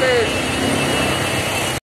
this.